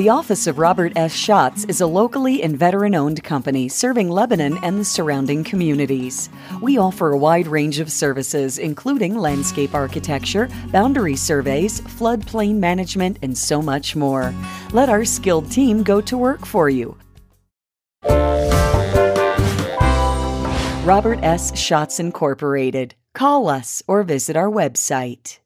The Office of Robert S. Shotts is a locally and veteran owned company serving Lebanon and the surrounding communities. We offer a wide range of services, including landscape architecture, boundary surveys, floodplain management, and so much more. Let our skilled team go to work for you. Robert S. Shotts Incorporated. Call us or visit our website.